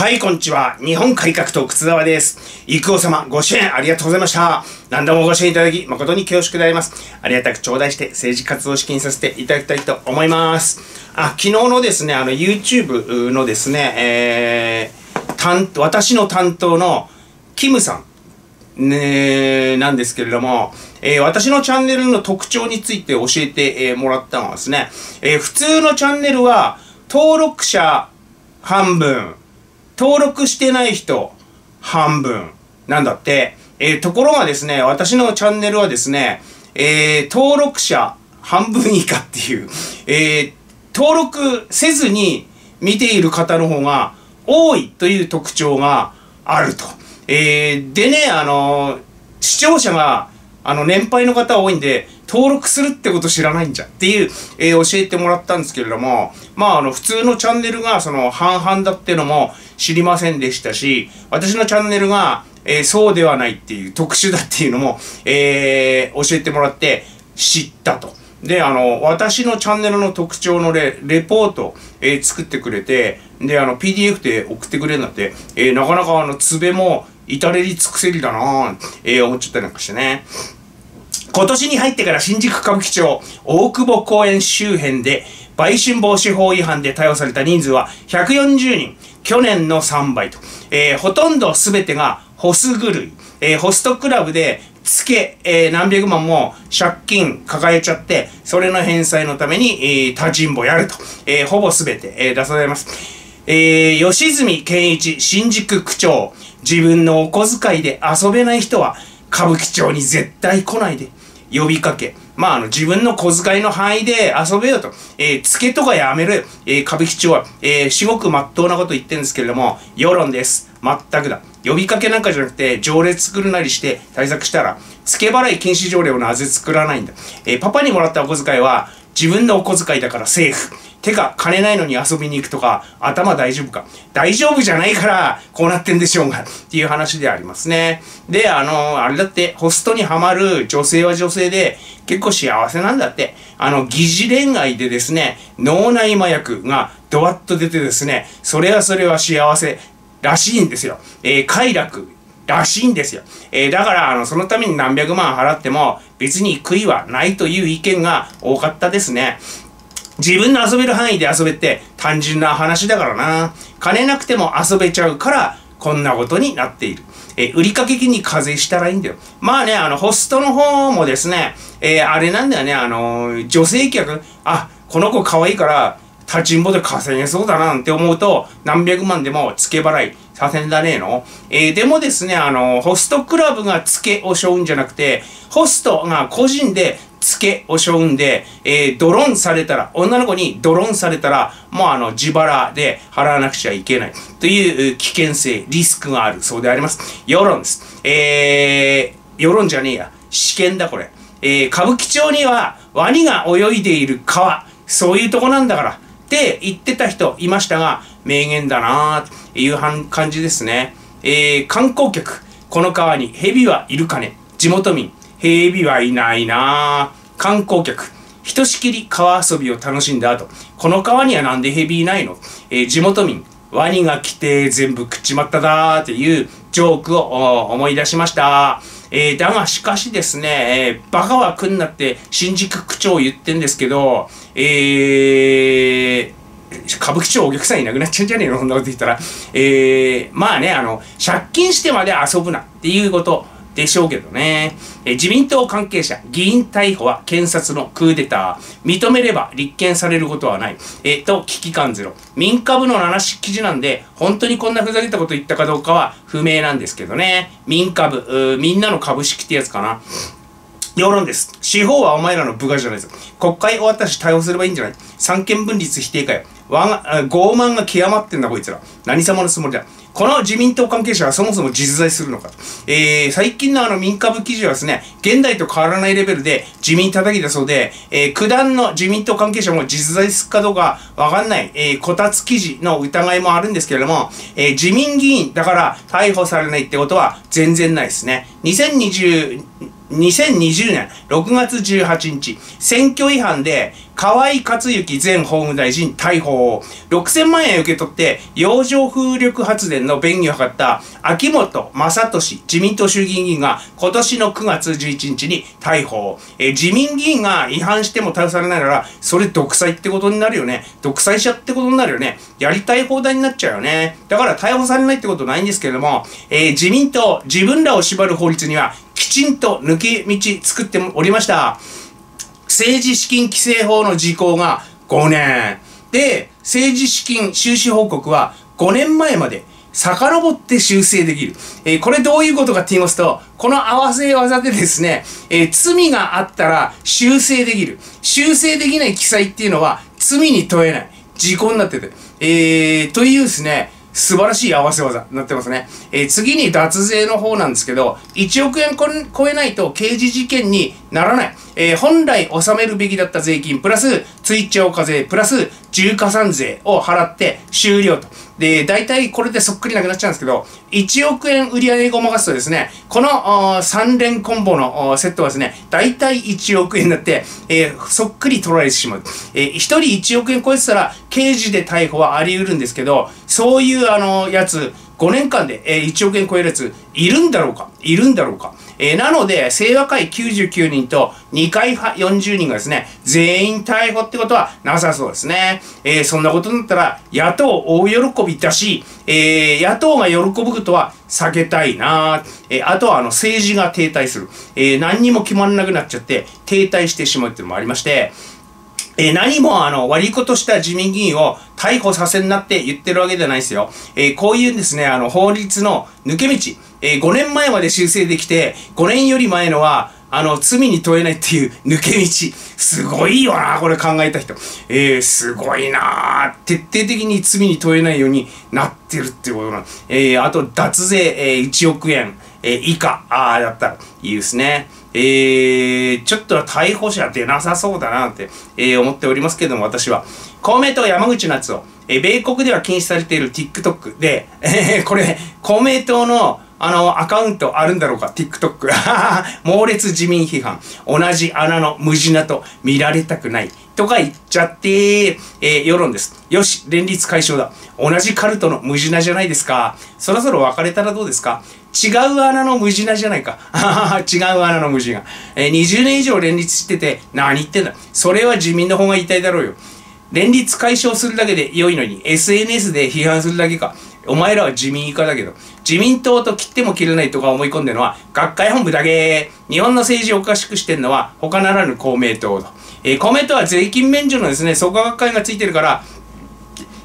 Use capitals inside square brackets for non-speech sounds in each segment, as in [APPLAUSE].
はい、こんにちは。日本改革党靴沢です。育王様、ご支援ありがとうございました。何度もご支援いただき、誠に恐縮であります。ありがたく頂戴して政治活動資金させていただきたいと思います。あ、昨日のですね、あの、YouTube のですね、えー、担私の担当のキムさん、ね、なんですけれども、えー、私のチャンネルの特徴について教えて、えー、もらったのはですね、えー、普通のチャンネルは登録者半分、登録してない人半分なんだって。えー、ところがですね、私のチャンネルはですね、えー、登録者半分以下っていう、えー、登録せずに見ている方の方が多いという特徴があると。えー、でね、あの視聴者が、あの、年配の方多いんで、登録するってこと知らないんじゃっていう、えー、教えてもらったんですけれども、まあ、あの、普通のチャンネルが、その、半々だってのも知りませんでしたし、私のチャンネルが、えー、そうではないっていう、特殊だっていうのも、えー、教えてもらって知ったと。で、あの、私のチャンネルの特徴のレレポート、えー、作ってくれて、で、あの、PDF で送ってくれるんだって、えー、なかなかあの、つべも、至れり尽くせりだなぁ、えー、思っちゃったりなんかしてね。今年に入ってから新宿歌舞伎町大久保公園周辺で売春防止法違反で逮捕された人数は140人。去年の3倍と。えー、ほとんど全てがホス狂い。えー、ホストクラブでつけ、えー、何百万も借金抱えちゃって、それの返済のために、えー、立ちんぼやると。えー、ほぼ全て、えー、出されます。えー、吉住健一新宿区長。自分のお小遣いで遊べない人は歌舞伎町に絶対来ないで。呼びかけ。まあ、あの、自分の小遣いの範囲で遊べよと。えー、付けとかやめる。えー、歌舞伎町は、えー、至極真っ当なこと言ってるんですけれども、世論です。全くだ。呼びかけなんかじゃなくて、条例作るなりして対策したら、付け払い禁止条例をなぜ作らないんだ。えー、パパにもらったお小遣いは、自分のお小遣いだからセーフ。てか、金ないのに遊びに行くとか、頭大丈夫か。大丈夫じゃないから、こうなってんでしょうが、っていう話でありますね。で、あの、あれだって、ホストにはまる女性は女性で、結構幸せなんだって。あの、疑似恋愛でですね、脳内麻薬がドワッと出てですね、それはそれは幸せらしいんですよ。えー、快楽らしいんですよ。えー、だから、あの、そのために何百万払っても、別に悔いはないという意見が多かったですね。自分の遊べる範囲で遊べって単純な話だからな。金なくても遊べちゃうから、こんなことになっている。え、売りかけ金に課税したらいいんだよ。まあね、あの、ホストの方もですね、えー、あれなんだよね、あの、女性客、あ、この子可愛いから、立ちんぼで稼げそうだなって思うと、何百万でも付け払いさせんだねえの？えー、でもですね、あの、ホストクラブが付けをしょうんじゃなくて、ホストが個人で付けをしょうんで、えー、ドローンされたら、女の子にドローンされたら、もうあの、自腹で払わなくちゃいけない。という危険性、リスクがあるそうであります。世論です。えー、世論じゃねえや。試験だこれ。えー、歌舞伎町にはワニが泳いでいる川、そういうとこなんだから。って言ってた人いましたが、名言だなーという感じですね。えー、観光客、この川に蛇はいるかね？地元民、蛇はいないな観光客、ひとしきり川遊びを楽しんだ後、この川にはなんで蛇いないの、えー、地元民、ワニが来て全部食っちまっただーっていうジョークを思い出しました。えー、だがしかしですね、えー、バカは来んなって新宿区長言ってんですけど、えー、歌舞伎町お客さんいなくなっちゃうんじゃねえの？そんなこと言ったら。えー、まあね、あの、借金してまで遊ぶなっていうこと。でしょうけどね。え自民党関係者、議員逮捕は検察のクーデター。認めれば立件されることはない。えと、危機感ゼロ。民株の七式記事なんで、本当にこんなふざけたこと言ったかどうかは不明なんですけどね。民株、みんなの株式ってやつかな。世論です。司法はお前らの部下じゃないぞ。国会終わったし逮捕すればいいんじゃない三権分立否定かよ。わが、傲慢が極まってんだこいつら。何様のつもりだ。この自民党関係者はそもそも実在するのかと。えー、最近のあの民株記事はですね、現代と変わらないレベルで自民叩きだそうで、えー、九段の自民党関係者も実在するかどうかわかんない、えー、こたつ記事の疑いもあるんですけれども、えー、自民議員だから逮捕されないってことは全然ないですね。2020 2020年6月18日、選挙違反で河合克行前法務大臣逮捕。6000万円受け取って洋上風力発電の便宜を図った秋元正俊自民党衆議院議員が今年の9月11日に逮捕。え自民議員が違反しても逮捕されないなら、それ独裁ってことになるよね。独裁者ってことになるよね。やりたい放題になっちゃうよね。だから逮捕されないってことないんですけれども、えー、自民党、自分らを縛る法律にはきちんと抜け道作っておりました。政治資金規正法の時効が5年。で、政治資金収支報告は5年前まで遡って修正できる。えー、これどういうことかって言いますと、この合わせ技でですね、えー、罪があったら修正できる。修正できない記載っていうのは罪に問えない。時効になってて。えー、というですね、素晴らしい合わせ技になってますね。えー、次に脱税の方なんですけど、1億円超えないと刑事事件にならない。えー、本来納めるべきだった税金、プラス追徴課税、プラス重加算税を払って終了と。で、大体これでそっくりなくなっちゃうんですけど、1億円売り上げごまかすとですね、この3連コンボのセットはですね、大体1億円になって、えー、そっくり取られてしまう。えー、1人1億円超えてたら、刑事で逮捕はあり得るんですけど、そういうあの、やつ、5年間で、1億円超えるやつ、いるんだろうか？いるんだろうか？えー、なので、清和会99人と二階派40人がですね、全員逮捕ってことはなさそうですね。えー、そんなことになったら、野党大喜びだし、えー、野党が喜ぶことは避けたいなえー、あとはあの政治が停滞する。えー、何にも決まらなくなっちゃって、停滞してしまうっていうのもありまして、えー、何もあの悪いことした自民議員を逮捕させんなって言ってるわけじゃないですよ。えー、こういうですね、あの法律の抜け道、えー、5年前まで修正できて、5年より前のは、あの、罪に問えないっていう抜け道。すごいよな、これ考えた人。えー、すごいな徹底的に罪に問えないようになってるってことなえー、あと、脱税、えー、1億円、えー、以下、ああ、だったらいいですね。えー、ちょっとは逮捕者出なさそうだなって、えー、思っておりますけども、私は。公明党山口夏夫、えー、米国では禁止されている TikTok で、えー、これ、公明党のあの、アカウントあるんだろうか ?TikTok。[LAUGHS] 猛烈自民批判。同じ穴の無地なと見られたくない。とか言っちゃって、えー、世論です。よし、連立解消だ。同じカルトの無地なじゃないですか。そろそろ別れたらどうですか？違う穴の無地なじゃないか。[LAUGHS] 違う穴の無地が。えー、20年以上連立してて、何言ってんだ。それは自民の方が言いたいだろうよ。連立解消するだけで良いのに、SNS で批判するだけか。お前らは自民以下だけど、自民党と切っても切れないとか思い込んでるのは、学会本部だけ。日本の政治をおかしくしてるのは、他ならぬ公明党と。えー、公明党は税金免除のですね、創価学会がついてるから、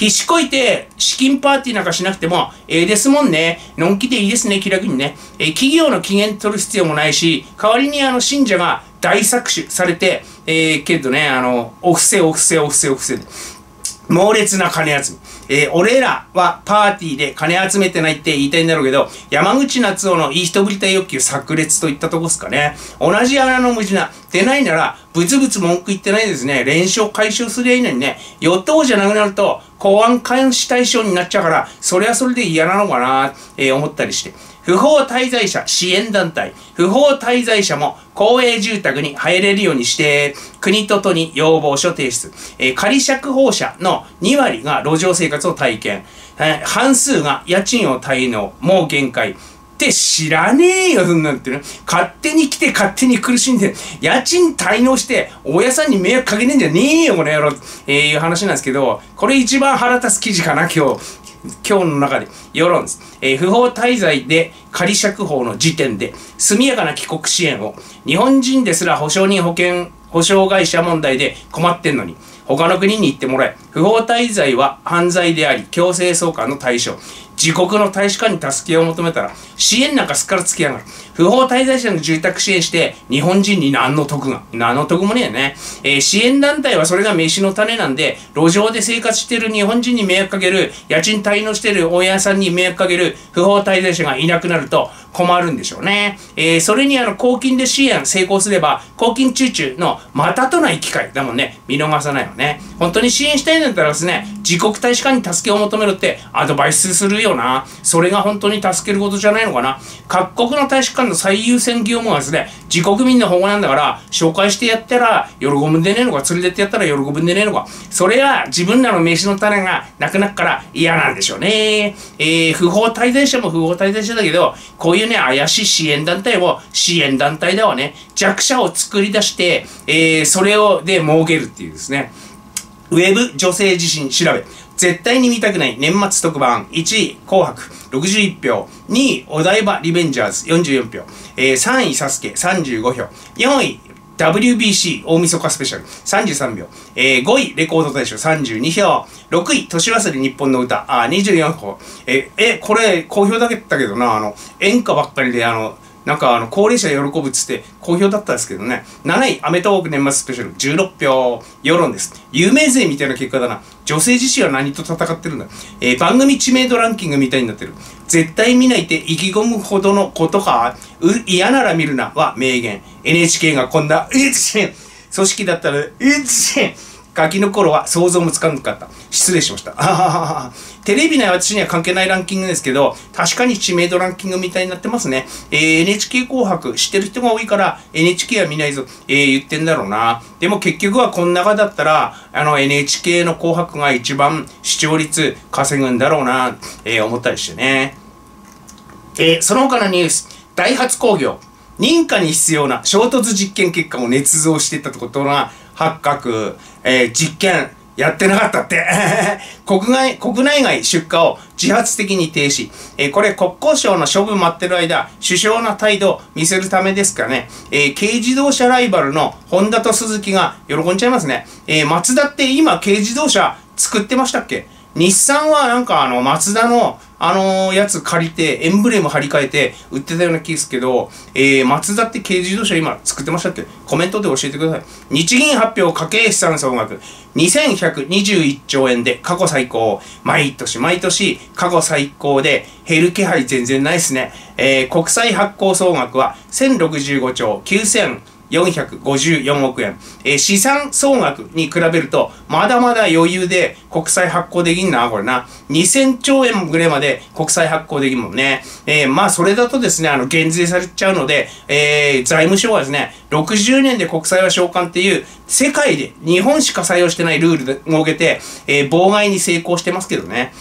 必死こいて資金パーティーなんかしなくても、ええー、ですもんね。のんきでいいですね、気楽にね。えー、企業の期限取る必要もないし、代わりにあの信者が大搾取されて、えー、けどね、あの、お布施、お布施、お布施、お布施で。猛烈な金集め。えー、俺らはパーティーで金集めてないって言いたいんだろうけど、山口夏夫のいい人ぶりたい欲求炸裂といったとこですかね。同じ穴の無事な、出ないなら、ブツブツ文句言ってないですね。連勝解消すりゃいいのにね、与党じゃなくなると、公安監視対象になっちゃうから、それはそれで嫌なのかな、えー、思ったりして。不法滞在者支援団体、不法滞在者も公営住宅に入れるようにして、国と都に要望書提出。えー、仮釈放者の2割が路上生活を体験。えー、半数が家賃を滞納。もう限界。って知らねえよ、そんなんてね。勝手に来て勝手に苦しんで、家賃滞納して、大家さんに迷惑かけねえんじゃねえよ、この野郎。えー、いう話なんですけど、これ一番腹立つ記事かな、今日。今日の中で、世論です。えー、不法滞在で仮釈放の時点で、速やかな帰国支援を、日本人ですら保証人保険、保証会社問題で困ってんのに、他の国に行ってもらえ。不法滞在は犯罪であり、強制送還の対象。自国の大使館に助けを求めたら、支援なんかすっからつきやがる。不法滞在者の住宅支援して、日本人に何の得が。何の得もねえね。えー、支援団体はそれが飯の種なんで、路上で生活してる日本人に迷惑かける、家賃滞納してる大家さんに迷惑かける不法滞在者がいなくなると困るんでしょうね。えー、それにあの、公金で支援成功すれば、公金中中のまたとない機会だもんね。見逃さないよね。本当に支援したいんだったらですね、自国大使館に助けを求めるってアドバイスするよな。それが本当に助けることじゃないのかな。各国の大使館の最優先業務はですね、自国民の保護なんだから、紹介してやったら喜ぶんでねえのか、連れてってやったら喜ぶんでねえのか。それは自分らの名刺の種がなくなっから嫌なんでしょうね。えー、不法滞在者も不法滞在者だけど、こういうね、怪しい支援団体も支援団体ではね、弱者を作り出して、えー、それをで儲けるっていうですね。ウェブ女性自身調べ。絶対に見たくない年末特番。1位、紅白61票。2位、お台場リベンジャーズ44票。えー、3位、サスケ35票。4位、WBC 大晦日スペシャル33票。えー、5位、レコード大賞32票。6位、年忘れ日本の歌あ24票。えー、え、これ、好評だけだけどな、あの、演歌ばっかりで、あの、なんかあの高齢者喜ぶっつって好評だったんですけどね。7位、アメトーーク年末スペシャル16票、世論です。有名税みたいな結果だな。女性自身は何と戦ってるんだ？えー、番組知名度ランキングみたいになってる。絶対見ないって意気込むほどのことか？嫌なら見るなは名言。NHK がこんな、[LAUGHS] 組織だったら、[LAUGHS] ガキの頃は想像もつかなかった。失礼しました。[LAUGHS] テレビ内私には関係ないランキングですけど、確かに知名度ランキングみたいになってますね。えー、NHK 紅白知ってる人が多いから NHK は見ないぞ、えー、言ってんだろうな。でも結局はこの中だったら、あの NHK の紅白が一番視聴率稼ぐんだろうな、えー、思ったりしてね。えー、その他のニュース、ダイハツ工業。認可に必要な衝突実験結果を捏造していったことが発覚、えー、実験やってなかったって [LAUGHS] 国外、国内外出荷を自発的に停止。えー、これ国交省の処分待ってる間、首相の態度を見せるためですかね。えー、軽自動車ライバルのホンダとスズキが喜んじゃいますね。えー、マツダって今軽自動車作ってましたっけ？日産はなんかあの、マツダのあの、やつ借りて、エンブレム貼り替えて売ってたような気ですけど、えー、マツダって軽自動車今作ってましたっけ？コメントで教えてください。日銀発表家計資産総額2121兆円で過去最高。毎年毎年過去最高で減る気配全然ないですね。えー、国債発行総額は1065兆9000 454億円。えー、資産総額に比べると、まだまだ余裕で国債発行できんな、これな。2000兆円ぐらいまで国債発行できんもんね。えー、まあ、それだとですね、あの、減税されちゃうので、えー、財務省はですね、60年で国債は償還っていう、世界で日本しか採用してないルールで設けて、えー、妨害に成功してますけどね。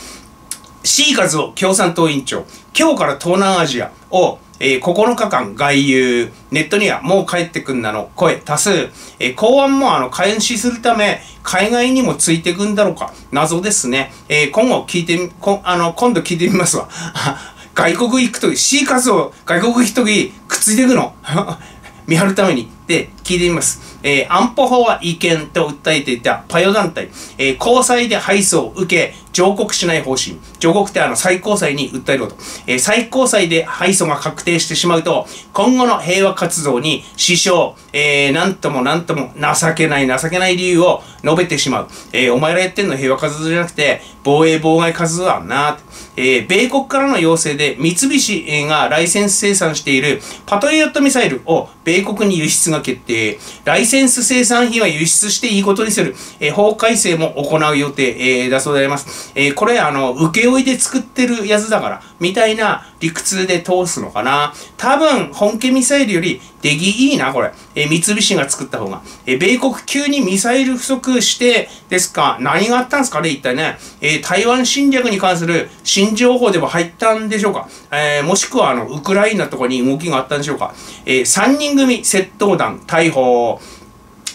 シーカズオ共産党委員長、今日から東南アジアをえー、9日間外遊、ネットにはもう帰ってくんなの声多数、えー、公安もあの監視するため海外にもついてくんだろうか謎ですね。えー、今後聞いてみ、こあの、今度聞いてみますわ。[LAUGHS] 外国行くとき、C 活を外国行くときくっついていくの [LAUGHS] 見張るためにって聞いてみます。えー、安保法は違憲と訴えていたパヨ団体、えー、高裁で敗訴を受け、上告しない方針。上告ってあの最高裁に訴えること。えー、最高裁で敗訴が確定してしまうと、今後の平和活動に支障、えー、なんともなんとも情けない情けない理由を述べてしまう。えー、お前らやってんの平和活動じゃなくて、防衛妨害活動だな。えー、米国からの要請で三菱がライセンス生産しているパトリオットミサイルを米国に輸出が決定。ライセンス生産費は輸出していいことにする。えー、法改正も行う予定、えー、だそうであります。えー、これ、あの、請負で作ってるやつだから、みたいな理屈で通すのかな。多分、本家ミサイルより出来いいな、これ。えー、三菱が作った方が。えー、米国急にミサイル不足してですか、何があったんですかね、一体ね。えー、台湾侵略に関する新情報でも入ったんでしょうか。えー、もしくは、あの、ウクライナとかに動きがあったんでしょうか。えー、3人組窃盗団逮捕。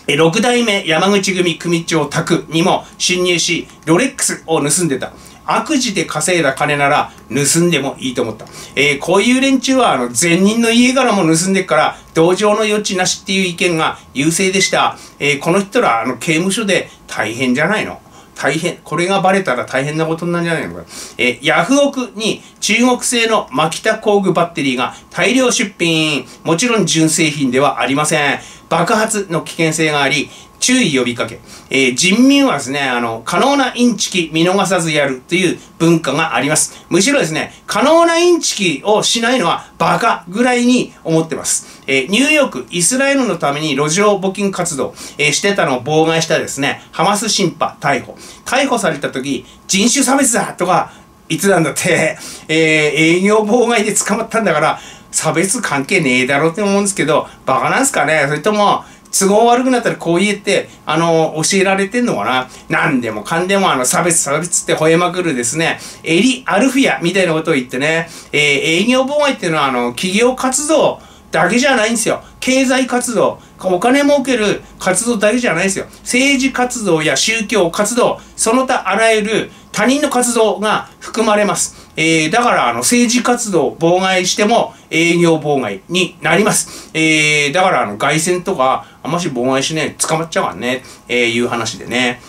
え6代目山口組組長宅にも侵入し、ロレックスを盗んでた。悪事で稼いだ金なら盗んでもいいと思った。えー、こういう連中は、あの、善人の家柄も盗んでから同情の余地なしっていう意見が優勢でした。えー、この人ら、あの、刑務所で大変じゃないの？大変、これがバレたら大変なことになるんじゃないのか？えー、ヤフオクに中国製のマキタ工具バッテリーが大量出品。もちろん純正品ではありません。爆発の危険性があり、注意呼びかけ、えー、人民はですね、あの、可能なインチキ見逃さずやるという文化があります。むしろですね、可能なインチキをしないのはバカぐらいに思ってます。えー、ニューヨーク、イスラエルのために路上募金活動、えー、してたのを妨害したですね、ハマス審判逮捕。逮捕された時、人種差別だとか言ってたんだって、え、営業妨害で捕まったんだから、差別関係ねえだろうって思うんですけど、バカなんすかね？それとも、都合悪くなったらこう言って、あの、教えられてんのかな？何でもかんでもあの、差別差別って吠えまくるですね、エリ・アルフィアみたいなことを言ってね、えー、営業妨害っていうのはあの、企業活動だけじゃないんですよ。経済活動、お金儲ける活動だけじゃないんですよ。政治活動や宗教活動、その他あらゆる他人の活動が含まれます。えー、だからあの政治活動を妨害しても営業妨害になります。えー、だからあの外線とかあんまし妨害しね捕まっちゃうからね、えー、いう話でね。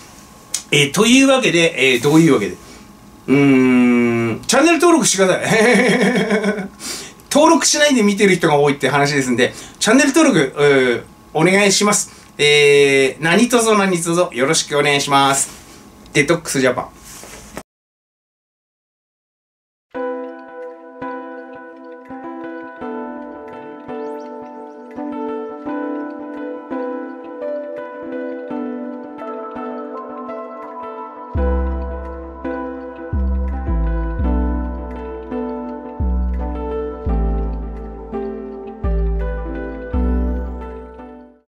えー、というわけで、えー、どういうわけで？うーん、チャンネル登録してください。[LAUGHS] 登録しないで見てる人が多いって話ですんで、チャンネル登録、お願いします。えー、何卒何卒よろしくお願いします。デトックスジャパン。